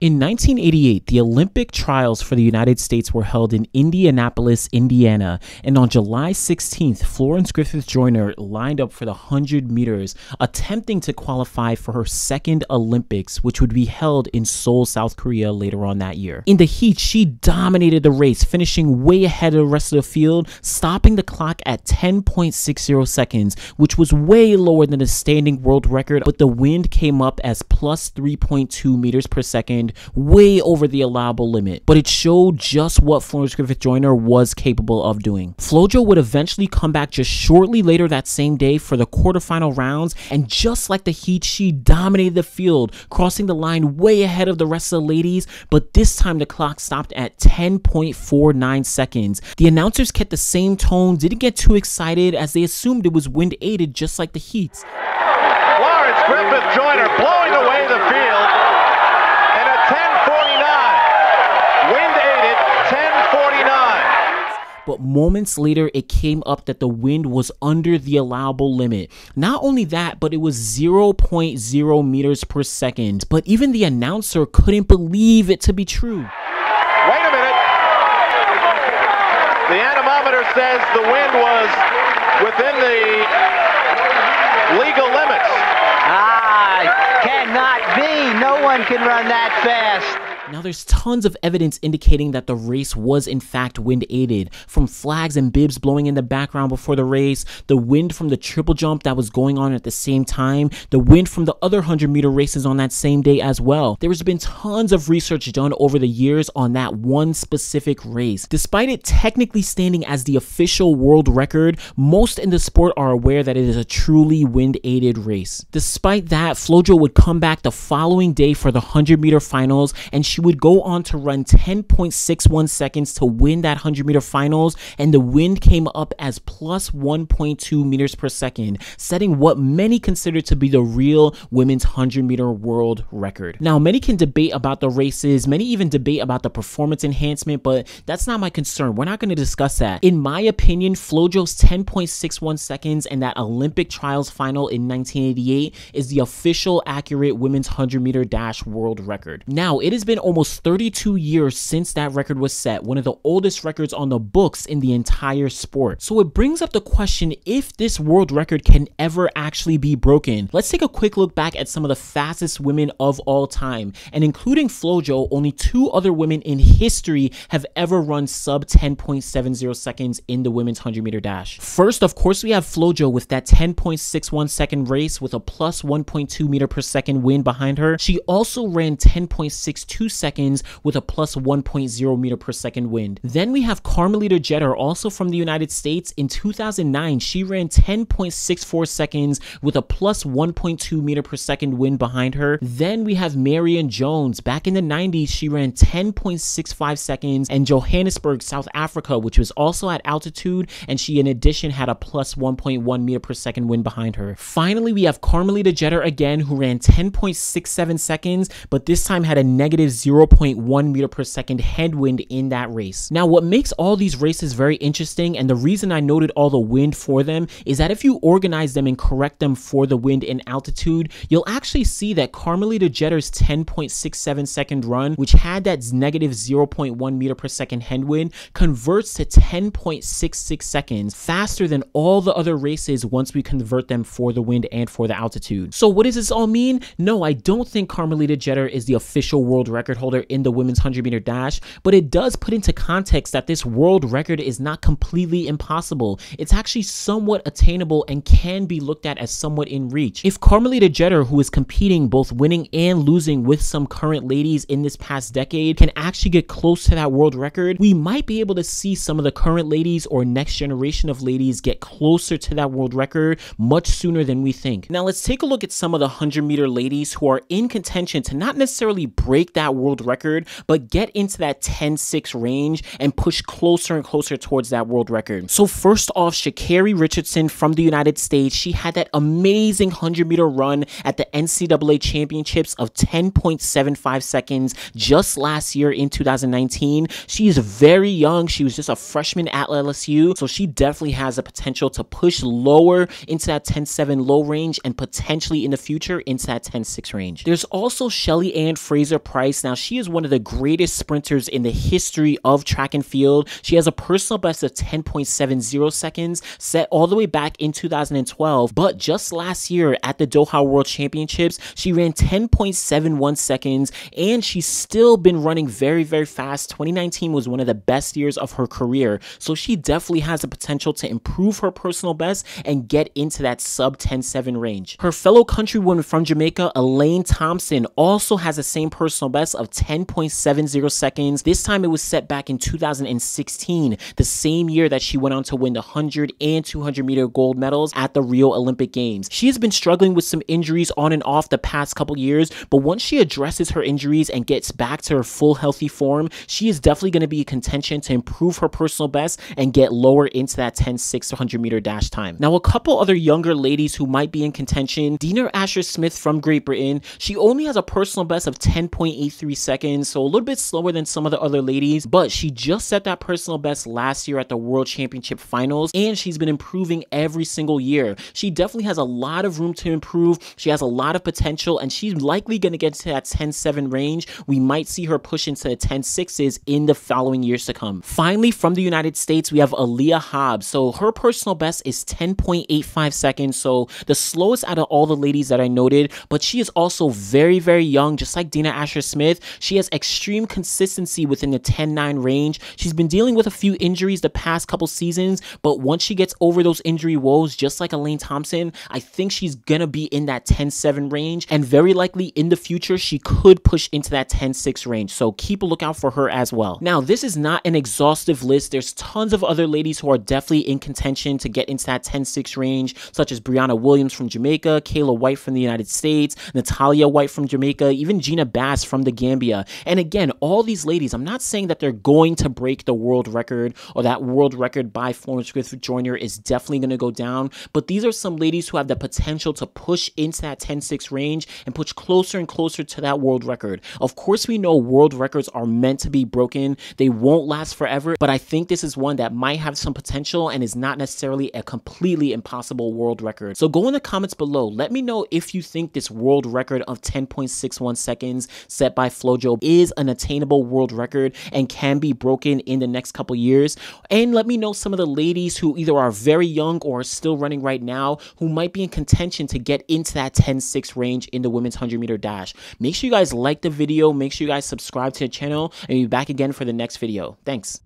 In 1988, the Olympic trials for the United States were held in Indianapolis, Indiana, and on July 16th, Florence Griffith Joyner lined up for the 100 meters, attempting to qualify for her second Olympics, which would be held in Seoul, South Korea later on that year. In the heat, she dominated the race, finishing way ahead of the rest of the field, stopping the clock at 10.60 seconds, which was way lower than the standing world record, but the wind came up as plus 3.2 meters per second way over the allowable limit, but it showed just what Florence Griffith Joyner was capable of doing. Flojo would eventually come back just shortly later that same day for the quarterfinal rounds, and just like the Heat, she dominated the field, crossing the line way ahead of the rest of the ladies, but this time the clock stopped at 10.49 seconds. The announcers kept the same tone, didn't get too excited as they assumed it was wind aided just like the Heats. Florence Griffith Joyner blowing away the field. And at 10:49, wind aided 10:49. But moments later it came up that the wind was under the allowable limit. Not only that, but it was 0.0 meters per second. But even the announcer couldn't believe it to be true. Wait a minute. The anemometer says the wind was within the legal limits. Ah, cannot be. No one can run that fast. Now, there's tons of evidence indicating that the race was in fact wind aided, from flags and bibs blowing in the background before the race, the wind from the triple jump that was going on at the same time, the wind from the other 100 meter races on that same day as well. There has been tons of research done over the years on that one specific race. Despite it technically standing as the official world record, most in the sport are aware that it is a truly wind aided race. Despite that, Flojo would come back the following day for the 100 meter finals and she would go on to run 10.61 seconds to win that 100 meter finals, and the wind came up as plus 1.2 meters per second, setting what many consider to be the real women's 100 meter world record. Now, many can debate about the races, many even debate about the performance enhancement, but that's not my concern. We're not going to discuss that. In my opinion, Flojo's 10.61 seconds and that Olympic trials final in 1988 is the official accurate women's 100 meter dash world record. Now, it has been almost 32 years since that record was set, one of the oldest records on the books in the entire sport. So it brings up the question if this world record can ever actually be broken. Let's take a quick look back at some of the fastest women of all time, and including Flojo, only two other women in history have ever run sub 10.70 seconds in the women's 100 meter dash. First, of course, we have Flojo with that 10.61 second race with a plus 1.2 meter per second wind behind her. She also ran 10.62 seconds with a plus 1.0 meter per second wind. Then we have Carmelita Jeter, also from the United States. In 2009, she ran 10.64 seconds with a plus 1.2 meter per second wind behind her. Then we have Marion Jones. Back in the 90s, she ran 10.65 seconds and Johannesburg, South Africa, which was also at altitude, and she in addition had a plus 1.1 meter per second wind behind her. Finally, we have Carmelita Jeter again, who ran 10.67 seconds, but this time had a negative 0.1 meter per second headwind in that race. Now, what makes all these races very interesting, and the reason I noted all the wind for them, is that if you organize them and correct them for the wind and altitude, you'll actually see that Carmelita Jeter's 10.67 second run, which had that negative 0.1 meter per second headwind, converts to 10.66 seconds faster than all the other races once we convert them for the wind and for the altitude. So, what does this all mean? No, I don't think Carmelita Jeter is the official world record holder in the women's 100 meter dash, but it does put into context that this world record is not completely impossible. It's actually somewhat attainable and can be looked at as somewhat in reach. If Carmelita Jeter, who is competing both winning and losing with some current ladies in this past decade, can actually get close to that world record, we might be able to see some of the current ladies or next generation of ladies get closer to that world record much sooner than we think. Now, let's take a look at some of the 100 meter ladies who are in contention to not necessarily break that world record, but get into that 10 6 range and push closer and closer towards that world record. So, first off, Sha'Carri Richardson from the United States, she had that amazing 100 meter run at the NCAA championships of 10.75 seconds just last year in 2019. She is very young. She was just a freshman at LSU, so she definitely has the potential to push lower into that 10-7 low range and potentially in the future into that 10-6 range. There's also Shelly-Ann Fraser-Pryce. Now, she is one of the greatest sprinters in the history of track and field. She has a personal best of 10.70 seconds set all the way back in 2012, but just last year at the Doha World Championships, she ran 10.71 seconds and she's still been running very, very fast. 2019 was one of the best years of her career, so she definitely has the potential to improve her personal best and get into that sub 10.7 range. Her fellow countrywoman from Jamaica, Elaine Thompson, also has the same personal best of 10.70 seconds. This time it was set back in 2016, the same year that she went on to win the 100 and 200 meter gold medals at the Rio Olympic Games. She has been struggling with some injuries on and off the past couple years, but once she addresses her injuries and gets back to her full healthy form, she is definitely going to be a contention to improve her personal best and get lower into that 10 6 100 meter dash time. Now, a couple other younger ladies who might be in contention Dina Asher Smith from Great Britain. She only has a personal best of 10.83 seconds, so a little bit slower than some of the other ladies, but she just set that personal best last year at the World Championship Finals, and she's been improving every single year. She definitely has a lot of room to improve. She has a lot of potential, and she's likely going to get to that 10-7 range. We might see her push into the 10-6s in the following years to come. Finally, from the United States, we have Aleia Hobbs. So her personal best is 10.85 seconds, so the slowest out of all the ladies that I noted, but she is also very, very young, just like Dina Asher Smith. She has extreme consistency within the 10-9 range. She's been dealing with a few injuries the past couple seasons, but once she gets over those injury woes, just like Elaine Thompson, I think she's gonna be in that 10-7 range, and very likely in the future, she could push into that 10-6 range, so keep a lookout for her as well. Now, this is not an exhaustive list. There's tons of other ladies who are definitely in contention to get into that 10-6 range, such as Briana Williams from Jamaica, Kayla White from the United States, Natallia Whyte from Jamaica, even Gina Bass from the Gambia. And again, all these ladies, I'm not saying that they're going to break the world record or that world record by Florence Griffith Joyner is definitely going to go down, but these are some ladies who have the potential to push into that 10-6 range and push closer and closer to that world record. Of course, we know world records are meant to be broken. They won't last forever, but I think this is one that might have some potential and is not necessarily a completely impossible world record. So go in the comments below. Let me know if you think this world record of 10.61 seconds set by Flojo is an attainable world record and can be broken in the next couple years. And let me know some of the ladies who either are very young or are still running right now who might be in contention to get into that 10-6 range in the women's 100 meter dash. Make sure you guys like the video. Make sure you guys subscribe to the channel and be back again for the next video. Thanks.